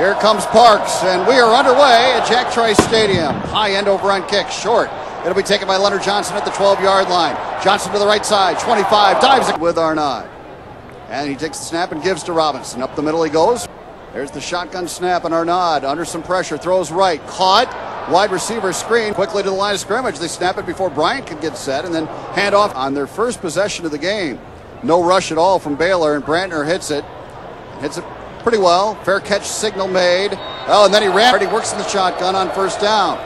Here comes Parks, and we are underway at Jack Trice Stadium. High end overrun kick, short. It'll be taken by Leonard Johnson at the 12 yard line. Johnson to the right side, 25, dives with Arnaud. And he takes the snap and gives to Robinson. Up the middle he goes. There's the shotgun snap, and Arnaud under some pressure throws right. Caught. Wide receiver screen quickly to the line of scrimmage. They snap it before Bryant can get set and then hand off on their first possession of the game. No rush at all from Baylor, and Brantner hits it. Hits it pretty well. Fair catch signal made. Oh, and then he ran. He works in the shotgun on first down.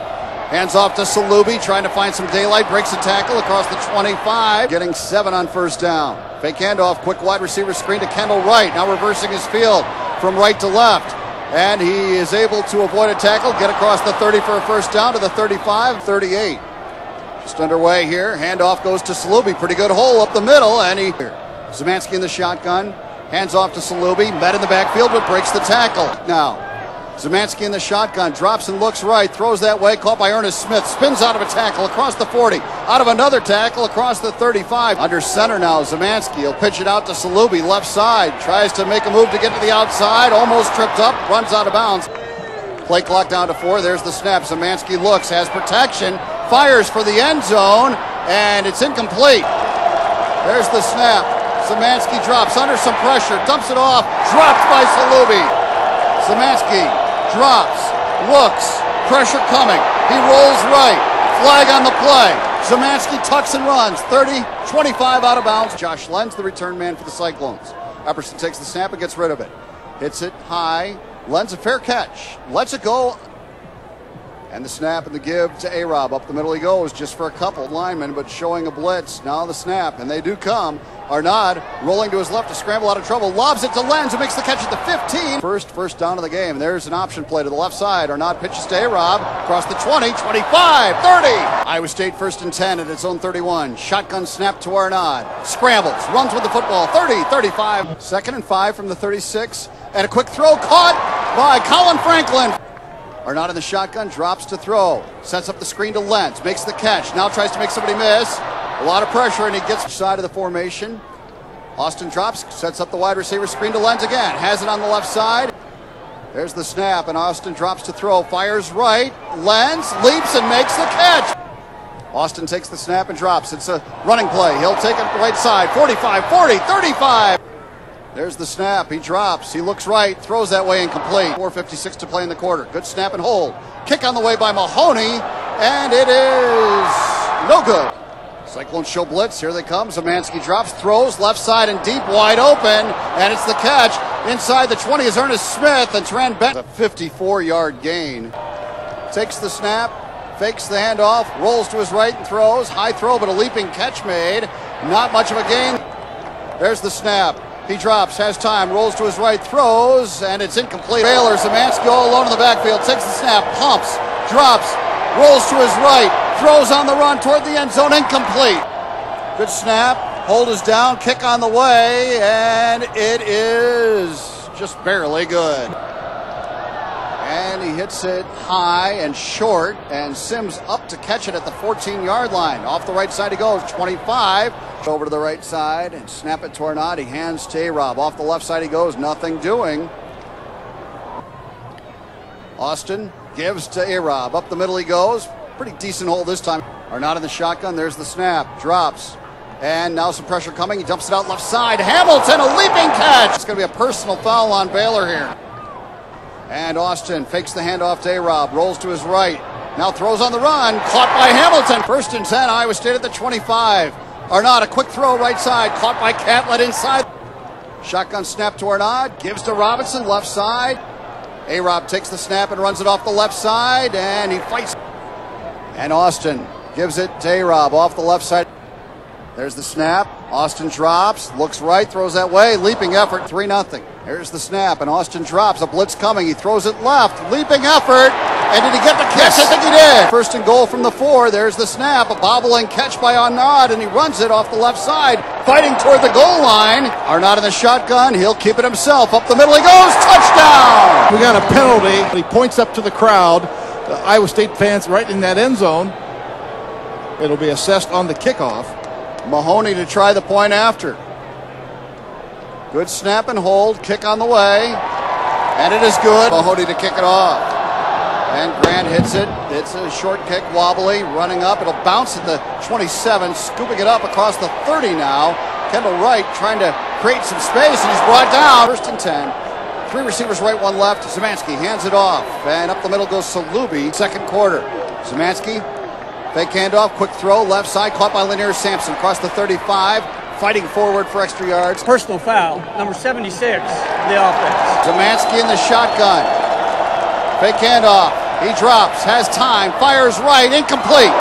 Hands off to Salubi, trying to find some daylight. Breaks a tackle across the 25. Getting seven on first down. Fake handoff, quick wide receiver screen to Kendall Wright. Now reversing his field from right to left. And he is able to avoid a tackle, get across the 30 for a first down to the 35, 38. Just underway here. Handoff goes to Salubi. Pretty good hole up the middle. And he. Szymanski in the shotgun. Hands off to Salubi. Met in the backfield, but breaks the tackle. Now, Szymanski in the shotgun. Drops and looks right. Throws that way. Caught by Ernest Smith. Spins out of a tackle across the 40. Out of another tackle across the 35. Under center now, Szymanski. He'll pitch it out to Salubi. Left side. Tries to make a move to get to the outside. Almost tripped up. Runs out of bounds. Play clock down to four. There's the snap. Szymanski looks. Has protection. Fires for the end zone. And it's incomplete. There's the snap. Szymanski drops under some pressure, dumps it off, dropped by Salubi. Szymanski drops, looks, pressure coming. He rolls right, flag on the play. Szymanski tucks and runs, 30, 25 out of bounds. Josh Lenz, the return man for the Cyclones. Epperson takes the snap and gets rid of it. Hits it high. Lenz a fair catch. Lets it go and the snap and the give to A-Rob. Up the middle he goes, just for a couple linemen, but showing a blitz. Now the snap, and they do come. Arnaud rolling to his left to scramble out of trouble. Lobs it to Lenz, who makes the catch at the 15. First, first down of the game. There's an option play to the left side. Arnaud pitches to A-Rob. Across the 20, 25, 30. Iowa State first and 10 at its own 31. Shotgun snap to Arnaud. Scrambles, runs with the football. 30, 35. Second and five from the 36. And a quick throw caught by Colin Franklin. Arnaud in the shotgun, drops to throw. Sets up the screen to Lenz, makes the catch. Now tries to make somebody miss. A lot of pressure, and he gets side of the formation. Austin drops, sets up the wide receiver screen to Lenz again. Has it on the left side. There's the snap, and Austin drops to throw. Fires right. Lenz leaps and makes the catch. Austin takes the snap and drops. It's a running play. He'll take it right side. 45, 40, 35. There's the snap. He drops. He looks right. Throws that way incomplete. 4.56 to play in the quarter. Good snap and hold. Kick on the way by Mahoney. And it is no good. Cyclones show blitz. Here they come. Szymanski drops, throws left side and deep, wide open. And it's the catch. Inside the 20 is Ernest Smith. And Trent Bent. A 54 yard gain. Takes the snap. Fakes the handoff. Rolls to his right and throws. High throw, but a leaping catch made. Not much of a gain. There's the snap. He drops, has time, rolls to his right, throws, and it's incomplete. Baylor, Szymanski all alone in the backfield, takes the snap, pumps, drops, rolls to his right, throws on the run toward the end zone, incomplete. Good snap, hold is down, kick on the way, and it is just barely good. And he hits it high and short, and Sims up to catch it at the 14 yard line. Off the right side he goes, 25. Over to the right side and snap it to Arnaud. He hands to Rob. Off the left side he goes, nothing doing. Austin gives to A-Rob. Up the middle he goes. Pretty decent hole this time. Arnaud in the shotgun. There's the snap. Drops. And now some pressure coming. He dumps it out left side. Hamilton, a leaping catch. It's going to be a personal foul on Baylor here. And Austin fakes the handoff to A-Rob. Rolls to his right. Now throws on the run. Caught by Hamilton. First and 10. Iowa State at the 25. Arnaud, a quick throw right side. Caught by Catlett inside. Shotgun snap to Arnaud. Gives to Robinson left side. A-Rob takes the snap and runs it off the left side. And he fights. And Austin gives it to A-Rob off the left side. There's the snap. Austin drops, looks right, throws that way. Leaping effort, 3 0. Here's the snap, and Austin drops. A blitz coming. He throws it left. Leaping effort. And did he get the catch? Yes. I think he did. First and goal from the four. There's the snap. A bobbling catch by Arnaud, and he runs it off the left side, fighting toward the goal line. Arnaud in the shotgun. He'll keep it himself. Up the middle he goes. Touchdown! We got a penalty. He points up to the crowd. The Iowa State fans right in that end zone. It'll be assessed on the kickoff. Mahoney to try the point after. Good snap and hold. Kick on the way. And it is good. Mahoney to kick it off. And Grant hits it. It's a short kick, wobbly, running up. It'll bounce at the 27, scooping it up across the 30 now. Kendall Wright trying to create some space, and he's brought down. First and 10. Three receivers right, one left. Szymanski hands it off. And up the middle goes Salubi. Second quarter. Szymanski, fake handoff, quick throw, left side, caught by Lanear Sampson across the 35 fighting forward for extra yards. Personal foul, number 76, the offense. Szymanski in the shotgun. Fake handoff. He drops, has time, fires right, incomplete.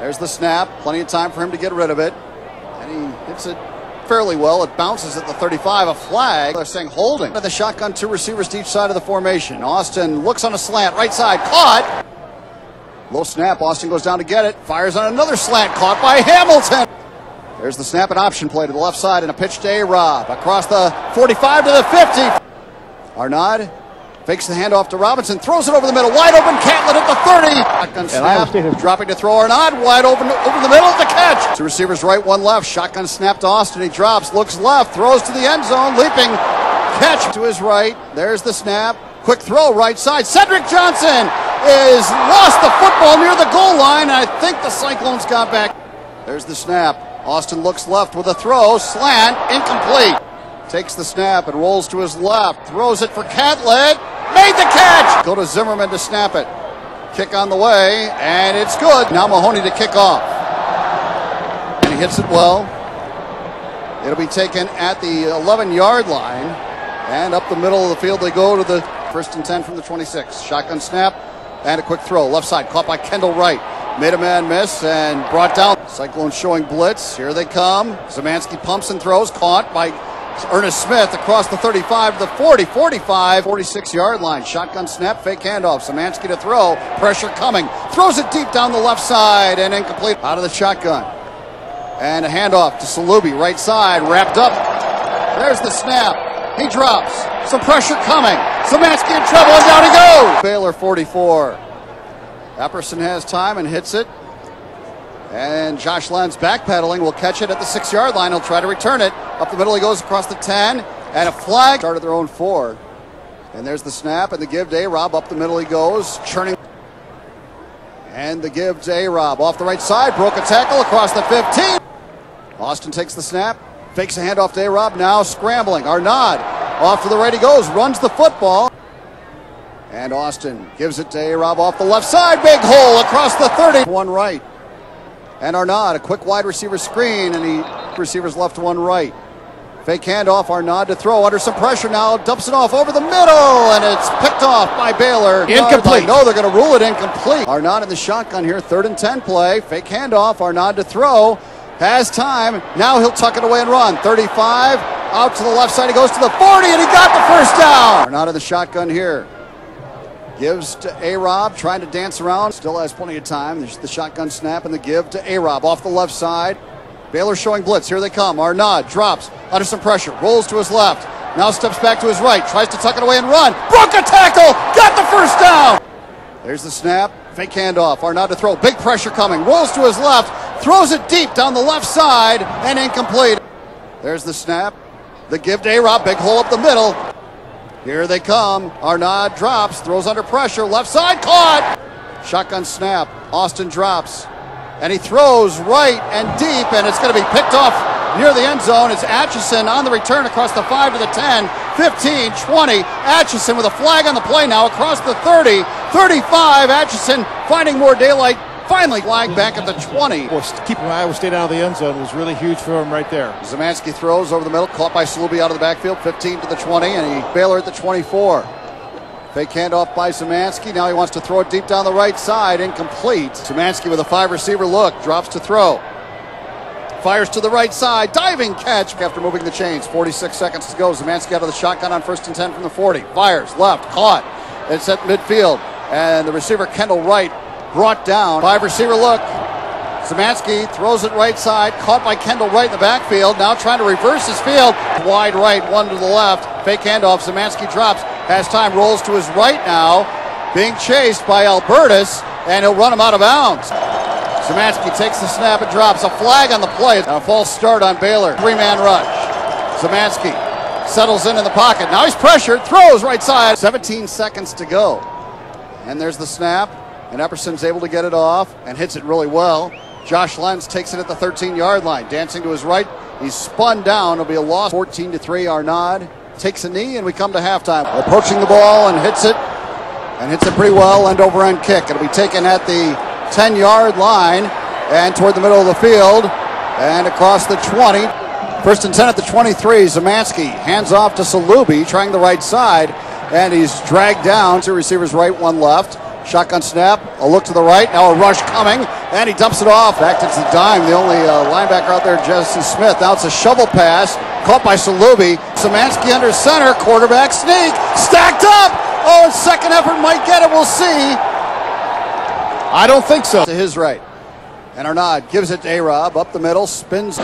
There's the snap. Plenty of time for him to get rid of it. And he hits it fairly well. It bounces at the 35. A flag. They're saying holding. The shotgun, two receivers to each side of the formation. Austin looks on a slant, right side, caught. Low snap. Austin goes down to get it. Fires on another slant, caught by Hamilton. There's the snap and option play to the left side and a pitch to A-Rob. Across the 45 to the 50. Arnaud fakes the handoff to Robinson, throws it over the middle. Wide open Catlett at the 30. Shotgun snap, dropping to throw Arnaud. Wide open over the middle to the catch. Two receivers right, one left. Shotgun snap to Austin. He drops, looks left, throws to the end zone, leaping. Catch to his right. There's the snap. Quick throw right side. Cedric Johnson is lost the football near the goal line. I think the Cyclones got back. There's the snap. Austin looks left with a throw, slant, incomplete. Takes the snap and rolls to his left, throws it for Catlett, made the catch. Go to Zimmerman to snap it. Kick on the way, and it's good. Now Mahoney to kick off. And he hits it well. It'll be taken at the 11 yard line. And up the middle of the field they go to the first and 10 from the 26. Shotgun snap and a quick throw. Left side caught by Kendall Wright. Made a man miss and brought down. Cyclones showing blitz. Here they come. Szymanski pumps and throws. Caught by Ernest Smith across the 35 to the 40, 45, 46 yard line. Shotgun snap, fake handoff. Szymanski to throw. Pressure coming. Throws it deep down the left side and incomplete out of the shotgun. And a handoff to Salubi, right side, wrapped up. There's the snap. He drops. Some pressure coming. Szymanski in trouble and down he goes. Baylor 44. Epperson has time and hits it. And Josh Lenz backpedaling will catch it at the six yard line. He'll try to return it. Up the middle he goes across the 10. And a flag. Started their own four. And there's the snap and the give to A-Rob. Up the middle he goes, churning. And the give to A-Rob. Off the right side, broke a tackle across the 15. Austin takes the snap, fakes a handoff to A-Rob. Now scrambling. Arnaud off to the right he goes, runs the football. And Austin gives it to A-Rob off the left side. Big hole across the 30. One right. And Arnaud, a quick wide receiver screen, and he receivers left, one right. Fake handoff, Arnaud to throw under some pressure now, dumps it off over the middle, and it's picked off by Baylor. Incomplete. No, they're going to rule it incomplete. Arnaud in the shotgun here, third and 10 play. Fake handoff, Arnaud to throw. Has time. Now he'll tuck it away and run. 35, out to the left side. He goes to the 40, and he got the first down. Arnaud in the shotgun here. Gives to A-Rob, trying to dance around. Still has plenty of time. There's the shotgun snap and the give to A-Rob off the left side. Baylor showing blitz. Here they come. Arnaud drops under some pressure, rolls to his left. Now steps back to his right, tries to tuck it away and run. Broke a tackle, got the first down. There's the snap, fake handoff. Arnaud to throw, big pressure coming. Rolls to his left, throws it deep down the left side and incomplete. There's the snap, the give to A-Rob, big hole up the middle. Here they come. Arnaud drops, throws under pressure, left side, caught. Shotgun snap. Austin drops, and he throws right and deep, and it's going to be picked off near the end zone. It's Atchison on the return across the 5 to the 10, 15, 20. Atchison with a flag on the play now across the 30, 35. Atchison finding more daylight. Finally, flag back at the 20. Well, keeping Iowa State out of the end zone was really huge for him right there. Szymanski throws over the middle, caught by Salubi out of the backfield, 15 to the 20, and he Baylor at the 24. Fake handoff by Szymanski. Now he wants to throw it deep down the right side, incomplete. Szymanski with a five receiver look, drops to throw. Fires to the right side, diving catch after moving the chains. 46 seconds to go. Szymanski out of the shotgun on first and 10 from the 40. Fires, left, caught. It's at midfield. And the receiver, Kendall Wright, brought down. Five receiver look. Szymanski throws it right side, caught by Kendall Wright in the backfield. Now trying to reverse his field. Wide right, one to the left. Fake handoff. Szymanski drops. Has time, rolls to his right now. Being chased by Albertus, and he'll run him out of bounds. Szymanski takes the snap and drops. A flag on the play. And a false start on Baylor. Three man rush. Szymanski settles in in the pocket. Now he's pressured, throws right side. 17 seconds to go. And there's the snap, and Epperson's able to get it off and hits it really well. Josh Lenz takes it at the 13 yard line, dancing to his right. He's spun down. It'll be a loss. 14 to 3. Arnaud takes a knee, and we come to halftime. Approaching the ball and hits it, and hits it pretty well. End over end kick. It'll be taken at the 10 yard line and toward the middle of the field and across the 20. First and 10 at the 23. Szymanski hands off to Salubi, trying the right side, and he's dragged down. Two receivers right, one left. Shotgun snap, a look to the right, now a rush coming, and he dumps it off. Back to the dime, the only uh, linebacker out there, Jesse Smith. Now it's a shovel pass, caught by Salubi. Szymanski under center, quarterback sneak, stacked up. Oh, and second effort might get it, we'll see. I don't think so. To his right. And Arnaud gives it to A-Rob, up the middle, spins.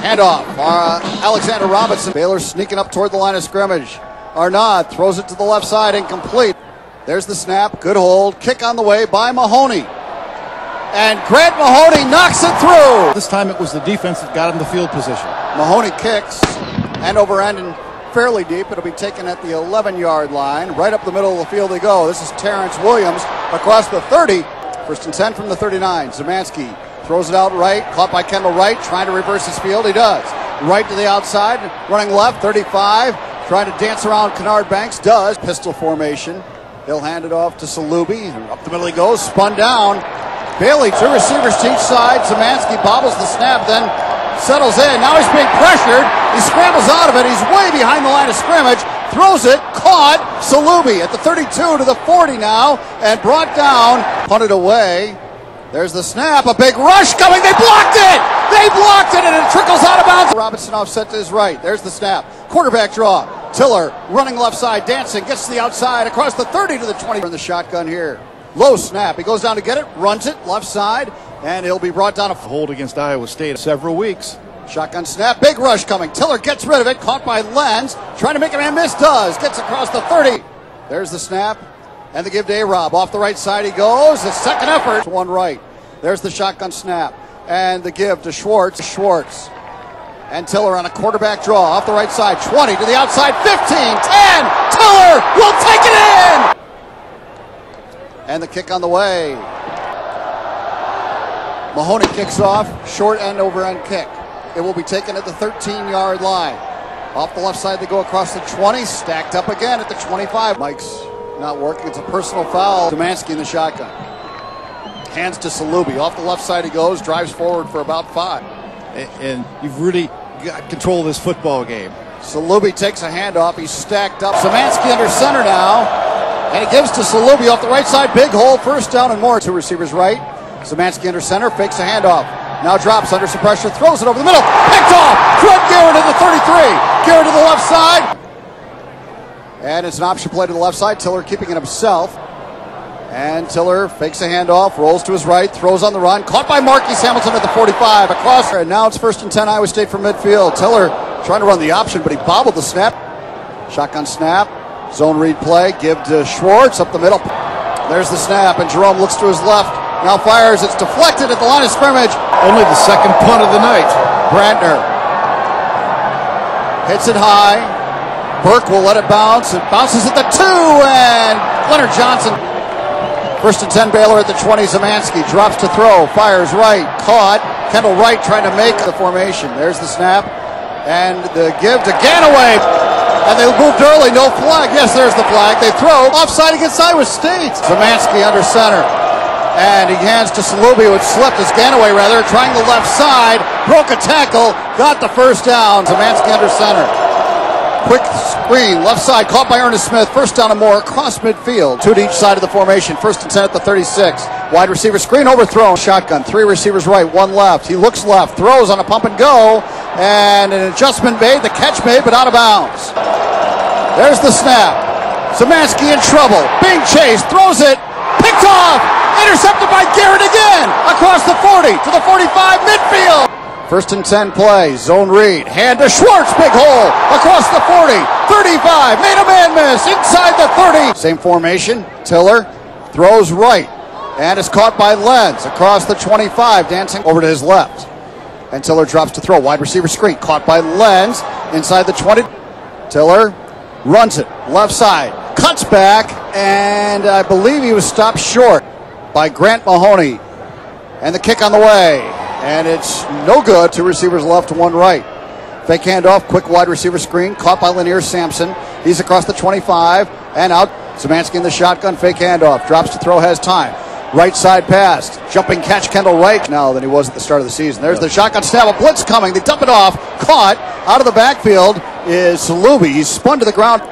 Handoff. Uh, Alexander Robinson. Baylor sneaking up toward the line of scrimmage. Arnaud throws it to the left side, incomplete. There's the snap. Good hold. Kick on the way by Mahoney. And Grant Mahoney knocks it through. This time it was the defense that got him the field position. Mahoney kicks end over end and fairly deep. It'll be taken at the 11 yard line. Right up the middle of the field they go. This is Terrence Williams across the 30. First and 10 from the 39. Szymanski throws it out right. Caught by Kendall Wright. Trying to reverse his field. He does. Right to the outside. Running left. 35. Trying to dance around Kennard Banks. Does. Pistol formation. He'll hand it off to Salubi. Up the middle he goes. Spun down. Bailey, two receivers to each side. Szymanski bobbles the snap, then settles in. Now he's being pressured. He scrambles out of it. He's way behind the line of scrimmage. Throws it. Caught. Salubi at the 32 to the 40 now. And brought down. Punted away. There's the snap. A big rush coming. They blocked it. They blocked it, and it trickles out of bounds. Robinson offset to his right. There's the snap. Quarterback draw. Tiller running left side, dancing, gets to the outside across the 30 to the 20 in the shotgun here. Low snap. He goes down to get it, runs it left side, and he'll be brought down a hold against Iowa State several weeks. Shotgun snap, big rush coming. Tiller gets rid of it, caught by Lenz, trying to make a man miss, does. Gets across the 30. There's the snap, and the give to A-Rob. Off the right side he goes. The second effort, one right. There's the shotgun snap, and the give to Schwartz. Schwartz. And Tiller on a quarterback draw off the right side. 20 to the outside. 15, 10. Tiller will take it in. And the kick on the way. Mahoney kicks off. Short end over end kick. It will be taken at the 13 yard line. Off the left side, they go across the 20. Stacked up again at the 25. Mike's not working. It's a personal foul. Szymanski in the shotgun. Hands to Salubi. Off the left side he goes. Drives forward for about five. And you've really got control of this football game. Salubi takes a handoff. He's stacked up. Szymanski under center now. And he gives to Salubi off the right side. Big hole. First down and more. Two receivers right. Szymanski under center. Fakes a handoff. Now drops under some pressure. Throws it over the middle. Picked off. Fred Garrett to the 33. Garrett to the left side. And it's an option play to the left side. Tiller keeping it himself. And Tiller fakes a handoff, rolls to his right, throws on the run, caught by Marquise Hamilton at the 45. Across, and now it's first and 10 Iowa State from midfield. Tiller trying to run the option, but he bobbled the snap. Shotgun snap, zone read play, give to Schwartz up the middle. There's the snap, and Jerome looks to his left. Now fires, it's deflected at the line of scrimmage. Only the second punt of the night. Brantner hits it high. Burke will let it bounce. It bounces at the two, and Leonard Johnson First and 10 Baylor at the 20. Szymanski drops to throw, fires right, caught. Kendall Wright trying to make the formation. There's the snap. And the give to Ganaway. And they moved early, no flag. Yes, there's the flag. They throw offside against Iowa State. Szymanski under center. And he hands to Salubi, who slipped as Ganaway rather, trying the left side, broke a tackle, got the first down. Szymanski under center. Quick screen, left side, caught by Ernest Smith. First down and more across midfield. Two to each side of the formation. First and 10 at the 36. Wide receiver screen overthrown. Shotgun. Three receivers right, one left. He looks left, throws on a pump and go. And an adjustment made, the catch made, but out of bounds. There's the snap. Szymanski in trouble. Being chased, throws it, picked off. Intercepted by Garrett again. Across the 40 to the 45 midfield. First and 10 play. Zone read. Hand to Schwartz. Big hole. Across the 40. 35. Made a man miss. Inside the 30. Same formation. Tiller throws right. And is caught by Lenz across the 25. Dancing over to his left. And Tiller drops to throw. Wide receiver screen. Caught by Lenz. Inside the 20. Tiller runs it. Left side. Cuts back. And I believe he was stopped short by Grant Mahoney. And the kick on the way. And it's no good. Two receivers left, one right. Fake handoff, quick wide receiver screen, caught by Lanear Sampson. He's across the 25 and out. Szymanski in the shotgun, fake handoff, drops to throw, has time. Right side pass, jumping catch, Kendall Wright now than he was at the start of the season. There's the shotgun snap, a blitz coming. They dump it off, caught out of the backfield is Salubi. He's spun to the ground.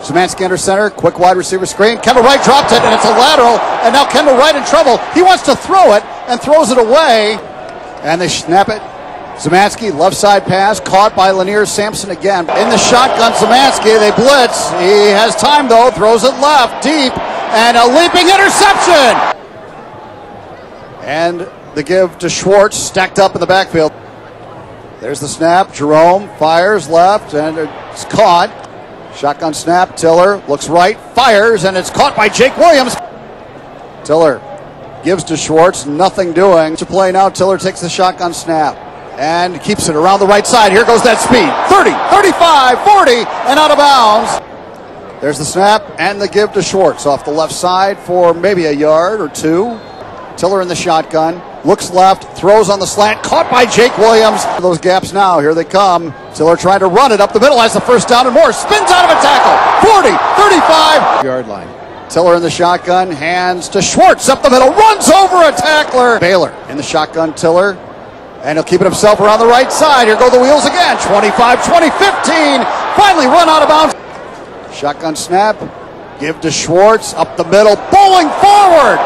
Szymanski under center, quick wide receiver screen. Kendall Wright dropped it, and it's a lateral. And now Kendall Wright in trouble. He wants to throw it and throws it away. And they snap it Szymanski, left side pass, caught by Lanear Sampson again. In the shotgun, Szymanski, they blitz. He has time though, throws it left, deep, and a leaping interception. And the give to Schwartz, stacked up in the backfield. There's the snap. Jerome fires left, and it's caught. Shotgun snap. Tiller looks right, fires, and it's caught by Jake Williams. Tiller gives to Schwartz, nothing doing. To play now, Tiller takes the shotgun snap and keeps it around the right side. Here goes that speed 30, 35, 40, and out of bounds. There's the snap and the give to Schwartz off the left side for maybe a yard or two. Tiller in the shotgun. Looks left, throws on the slant, caught by Jake Williams. Those gaps now, here they come. Tiller trying to run it up the middle, has the first down and more. Spins out of a tackle. 40, 35. Yard line. Tiller in the shotgun, hands to Schwartz up the middle, runs over a tackler. Baylor in the shotgun, Tiller and he'll keep it himself around the right side. Here go the wheels again. 25, 20, 15. Finally run out of bounds. Shotgun snap. Give to Schwartz. Up the middle. Bowling forward.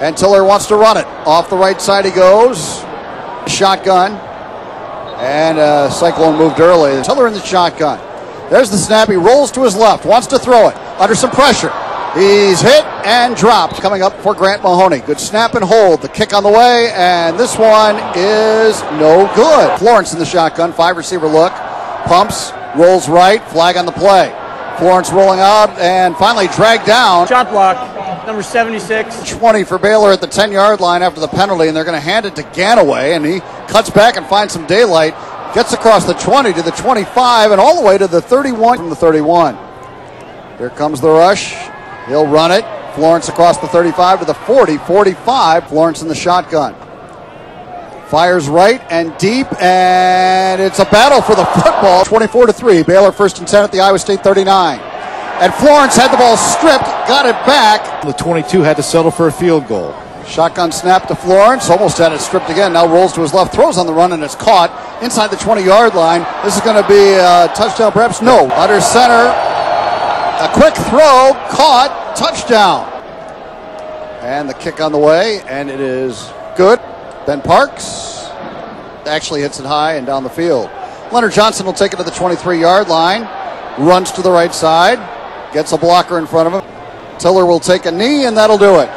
And Tiller wants to run it. Off the right side he goes. Shotgun. And uh, Cyclone moved early. Tiller in the shotgun. There's the snap. He rolls to his left. Wants to throw it. Under some pressure. He's hit and dropped. Coming up for Grant Mahoney. Good snap and hold. The kick on the way, and this one is no good. Florence in the shotgun, five receiver look. Pumps, rolls right, flag on the play. Florence rolling out and finally dragged down. Shot block, number 76. 20 for Baylor at the 10 yard line after the penalty, and they're going to hand it to Ganaway, and he cuts back and finds some daylight. Gets across the 20 to the 25 and all the way to the 31 from the 31. Here comes the rush. He'll run it. Florence across the 35 to the 40, 45. Florence in the shotgun. Fires right and deep, and it's a battle for the football. 24 to 3. Baylor first and 10 at the Iowa State 39. And Florence had the ball stripped, got it back. The 22 had to settle for a field goal. Shotgun snap to Florence, almost had it stripped again. Now rolls to his left, throws on the run, and it's caught inside the 20 yard line. This is going to be a touchdown, perhaps? No. Under center, a quick throw, caught, touchdown. And the kick on the way, and it is good. Ben Parks actually hits it high and down the field. Leonard Johnson will take it to the 23 yard line, runs to the right side, gets a blocker in front of him. Tiller will take a knee, and that'll do it.